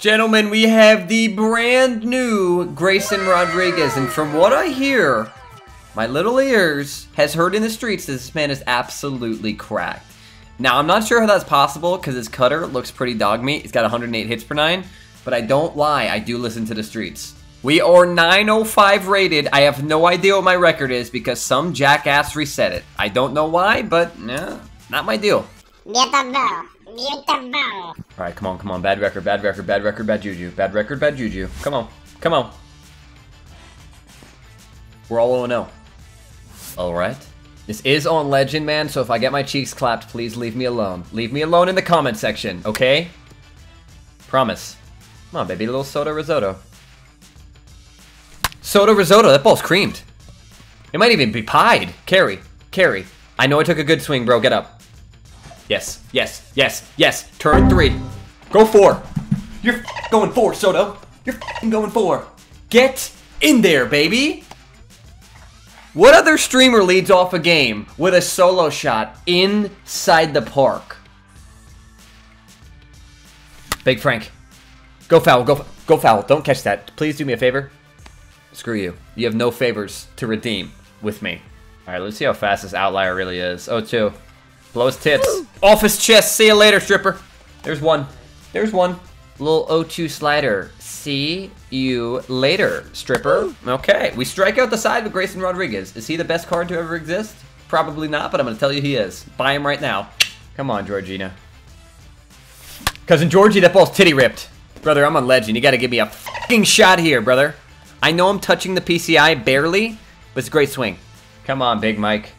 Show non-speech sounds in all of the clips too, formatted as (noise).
Gentlemen, we have the brand new Grayson Rodriguez, and from what I hear, my little ears has heard in the streets that this man is absolutely cracked. Now, I'm not sure how that's possible because his cutter looks pretty dog meat. He's got 108 hits per nine, but I don't lie, I do listen to the streets. We are 905 rated. I have no idea what my record is because some jackass reset it. I don't know why, but nah, not my deal. All right, come on, come on. Bad record, bad record, bad record, bad juju. Bad record, bad juju. Come on, come on. We're all 0 All right. This is on Legend, man, so if I get my cheeks clapped, please leave me alone. Leave me alone in the comment section, okay? Promise. Come on, baby, little soda risotto. Soda risotto, that ball's creamed. It might even be pied. Carry, carry. I know I took a good swing, bro. Get up. Yes, yes, yes, yes. Turn three. Go four. You're going four, Soto. You're going four. Get in there, baby. What other streamer leads off a game with a solo shot inside the park? Big Frank. Go foul, go, go foul. Don't catch that. Please do me a favor. Screw you. You have no favors to redeem with me. All right, let's see how fast this outlier really is. Oh, two. Blow his tits. Office chest. See you later, stripper. There's one. There's one. Little O2 slider. See you later, stripper. Okay, we strike out the side with Grayson Rodriguez. Is he the best card to ever exist? Probably not, but I'm going to tell you he is. Buy him right now. Come on, Georgina. Cousin Georgie, that ball's titty ripped. Brother, I'm on legend. You got to give me a fucking shot here, brother. I know I'm touching the PCI barely, but it's a great swing. Come on, Big Mike.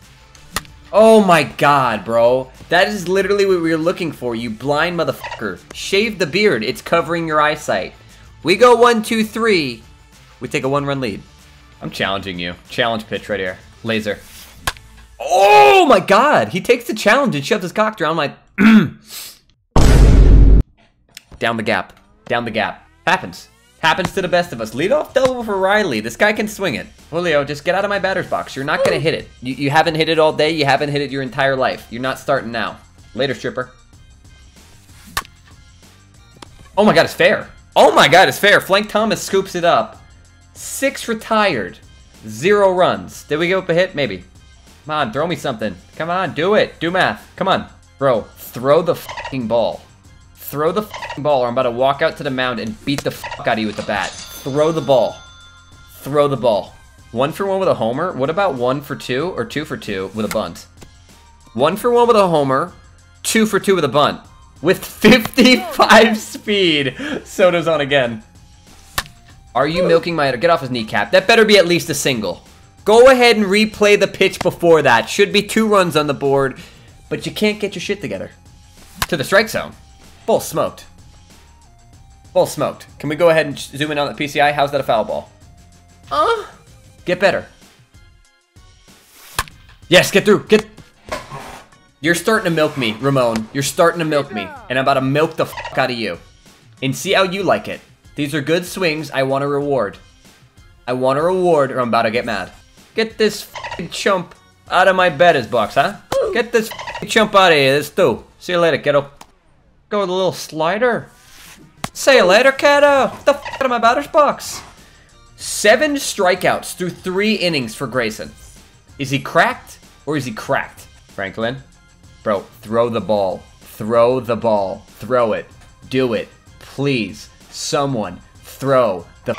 Oh my god, bro. That is literally what we were looking for, you blind motherfucker. Shave the beard. It's covering your eyesight. We go one, two, three. We take a one-run lead. I'm challenging you. Challenge pitch right here. Laser. Oh my god! He takes the challenge and shoves his cock down I'm like... (clears throat) Down the gap. Down the gap. Happens. Happens to the best of us. Lead off double for Riley. This guy can swing it. Julio, just get out of my batter's box. You're not going to hit it. You, you haven't hit it all day. You haven't hit it your entire life. You're not starting now. Later, stripper. Oh my god, it's fair. Oh my god, it's fair. Flank Thomas scoops it up. Six retired. Zero runs. Did we give up a hit? Maybe. Come on, throw me something. Come on, do it. Do math. Come on. Bro, throw the fucking ball. Throw the ball or I'm about to walk out to the mound and beat the fuck out of you with the bat. Throw the ball. Throw the ball. One for one with a homer? What about one for two or two for two with a bunt? One for one with a homer, two for two with a bunt. With 55 (laughs) speed. Soto's on again. Are you milking my... Get off his kneecap. That better be at least a single. Go ahead and replay the pitch before that. Should be two runs on the board, but you can't get your shit together. To the strike zone. Ball smoked. Ball smoked. Can we go ahead and zoom in on the PCI? How's that a foul ball? Uh, get better. Yes, get through. Get. You're starting to milk me, Ramon. You're starting to milk me, and I'm about to milk the fuck out of you. And see how you like it. These are good swings. I want a reward. I want a reward, or I'm about to get mad. Get this chump out of my bed, is Bucks, huh? Get this chump out of here. This too. See you later, kiddo. Go with a little slider. Say you later, kiddo. Get the f out of my batter's box. Seven strikeouts through three innings for Grayson. Is he cracked or is he cracked? Franklin? Bro, throw the ball. Throw the ball. Throw it. Do it. Please. Someone throw the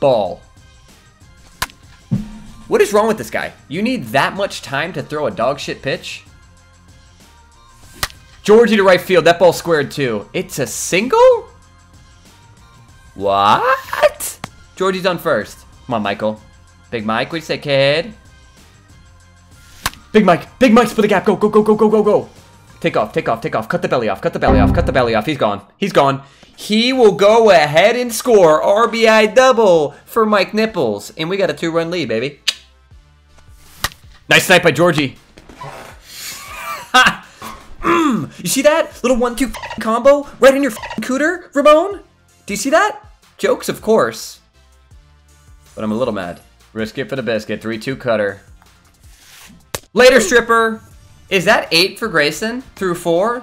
ball. What is wrong with this guy? You need that much time to throw a dog shit pitch? Georgie to right field. That ball squared too. It's a single? What? Georgie's on first. Come on, Michael. Big Mike, what do you say, kid? Big Mike. Big Mike's for the gap. Go, go, go, go, go, go, go. Take off, take off, take off. Cut the belly off, cut the belly off, cut the belly off. He's gone. He's gone. He will go ahead and score RBI double for Mike Nipples. And we got a two-run lead, baby. Nice snipe by Georgie. (laughs) Ha! Mm, (clears throat) you see that? Little one-two combo right in your cooter, Ramon? Do you see that? Jokes, of course. But I'm a little mad. Risk it for the biscuit. 3-2 cutter. Later, stripper. Is that eight for Grayson through four?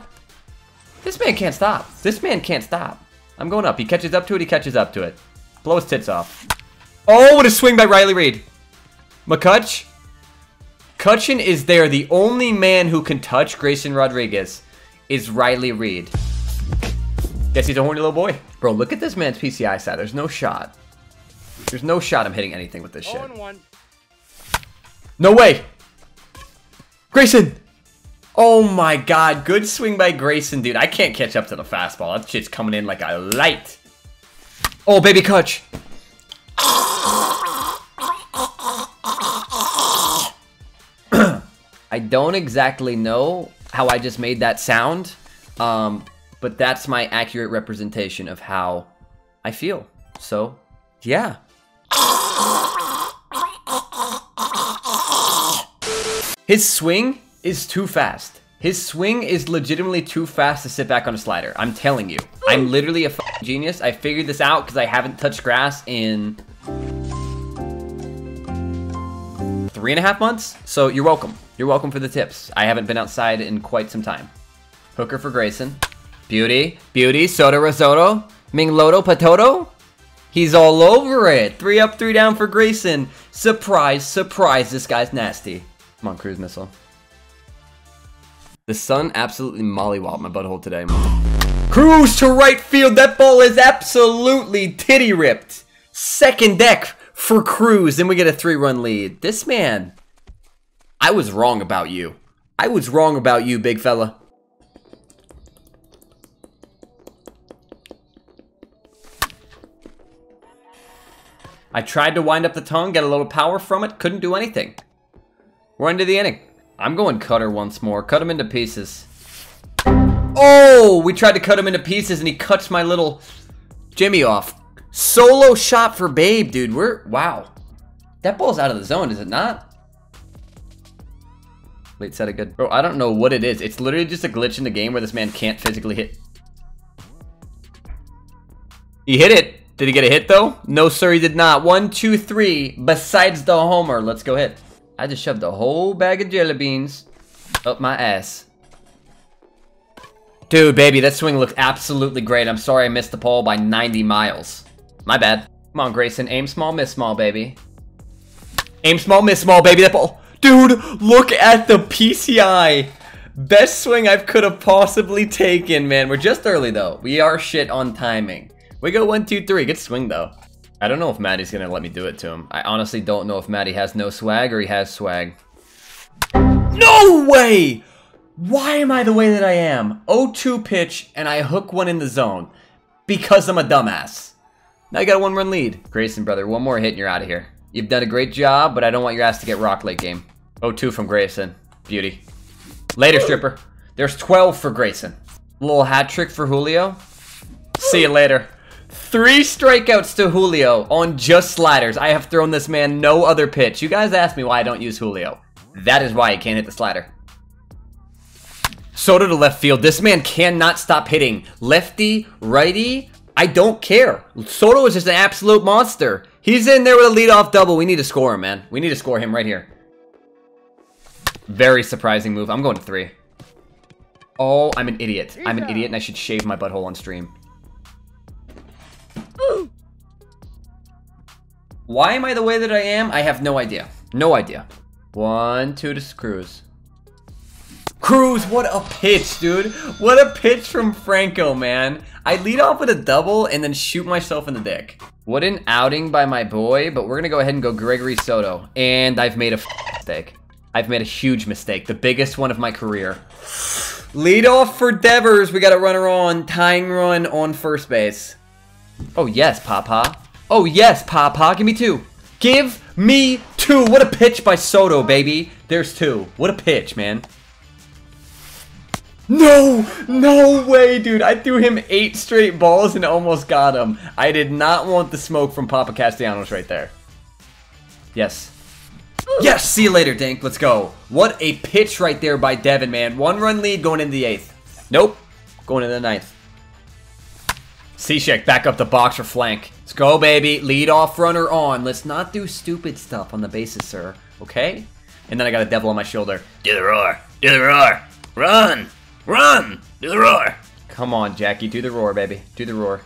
This man can't stop. This man can't stop. I'm going up. He catches up to it. He catches up to it. Blow his tits off. Oh, what a swing by Riley Reed. McCutch. Cutchin is there. The only man who can touch Grayson Rodriguez is Riley Reid. Guess he's a horny little boy. Bro, look at this man's PCI side. There's no shot. There's no shot I'm hitting anything with this shit. Oh, no way! Grayson! Oh my god, good swing by Grayson, dude. I can't catch up to the fastball. That shit's coming in like a light. Oh, baby Kutch. Don't exactly know how I just made that sound, um, but that's my accurate representation of how I feel. So, yeah. His swing is too fast. His swing is legitimately too fast to sit back on a slider. I'm telling you. I'm literally a genius. I figured this out because I haven't touched grass in three and a half months. So you're welcome. You're welcome for the tips. I haven't been outside in quite some time. Hooker for Grayson. Beauty. Beauty. Soto Risotto. Ming Loto Patoto. He's all over it. Three up, three down for Grayson. Surprise, surprise. This guy's nasty. Come on, cruise missile. The sun absolutely mollywopped my butthole today. Cruise to right field. That ball is absolutely titty ripped. Second deck for Cruz. Then we get a three run lead. This man, I was wrong about you. I was wrong about you, big fella. I tried to wind up the tongue, get a little power from it, couldn't do anything. We're into the inning. I'm going cutter once more. Cut him into pieces. Oh, we tried to cut him into pieces and he cuts my little Jimmy off. Solo shot for Babe, dude. We're, wow. That ball's out of the zone, is it not? Wait, set it good. Bro, I don't know what it is. It's literally just a glitch in the game where this man can't physically hit. He hit it. Did he get a hit, though? No, sir, he did not. One, two, three. Besides the homer. Let's go hit. I just shoved a whole bag of jelly beans up my ass. Dude, baby, that swing looked absolutely great. I'm sorry I missed the pole by 90 miles. My bad. Come on, Grayson. Aim small, miss small, baby. Aim small, miss small, baby. That ball. Dude, look at the PCI. Best swing I could have possibly taken, man. We're just early, though. We are shit on timing. We go one, two, three. Good swing, though. I don't know if Maddie's gonna let me do it to him. I honestly don't know if Maddie has no swag or he has swag. No way! Why am I the way that I am? 0-2 pitch and I hook one in the zone. Because I'm a dumbass. Now you got a one run lead. Grayson, brother, one more hit and you're out of here. You've done a great job, but I don't want your ass to get rock late game. 0-2 from Grayson. Beauty. Later, stripper. There's 12 for Grayson. Little hat trick for Julio. See you later. Three strikeouts to Julio on just sliders. I have thrown this man no other pitch. You guys asked me why I don't use Julio. That is why he can't hit the slider. Soto to left field. This man cannot stop hitting. Lefty, righty, I don't care. Soto is just an absolute monster. He's in there with a leadoff double. We need to score him, man. We need to score him right here. Very surprising move. I'm going to three. Oh, I'm an idiot. I'm an idiot and I should shave my butthole on stream. Why am I the way that I am? I have no idea. No idea. One, two to Cruz. Cruz, what a pitch, dude. What a pitch from Franco, man. I lead off with a double and then shoot myself in the dick. What an outing by my boy, but we're to go ahead and go Gregory Soto. And I've made a mistake. I've made a huge mistake, the biggest one of my career. Lead off for Devers. We got a runner on, tying run on first base. Oh, yes, Papa. Oh, yes, Papa. Give me two. Give me two. What a pitch by Soto, baby. There's two. What a pitch, man. No! No way, dude. I threw him eight straight balls and almost got him. I did not want the smoke from Papa Castellanos right there. Yes. Yes! See you later, Dink. Let's go. What a pitch right there by Devin, man. One run lead going into the eighth. Nope. Going into the ninth. Cishek back up the box for flank. Let's go, baby. Lead off runner on. Let's not do stupid stuff on the bases, sir. Okay? And then I got a devil on my shoulder. Do the roar. Do the roar. Run. Run! Do the roar! Come on, Jackie. Do the roar, baby. Do the roar.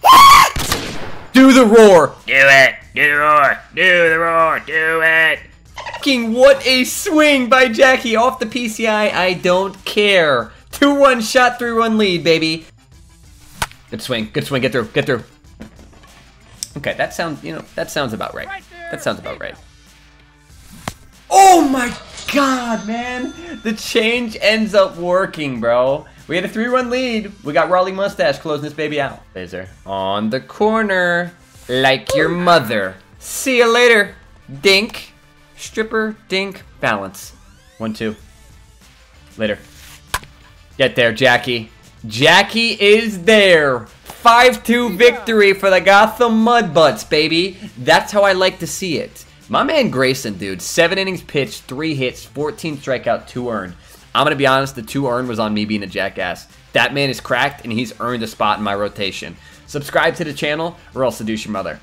What do the roar. Do it. Do the roar. Do the roar. Do it. Fucking what a swing by Jackie off the PCI. I don't care. 2-1 shot, 3-1 lead, baby. Good swing. Good swing. Get through. Get through. Okay, that sounds, you know, that sounds about right. That sounds about right. Oh my god, man. The change ends up working, bro. We had a 3-1 lead. We got Raleigh Mustache closing this baby out. Laser. On the corner. Like your mother. See you later. Dink. Stripper, dink, balance. One, two. Later. Get there, Jackie. Jackie is there. 5-2 victory for the Gotham Mudbutts, baby. That's how I like to see it. My man Grayson, dude. Seven innings pitched, three hits, 14 strikeout, two earned. I'm going to be honest, the two earned was on me being a jackass. That man is cracked, and he's earned a spot in my rotation. Subscribe to the channel, or else seduce your mother.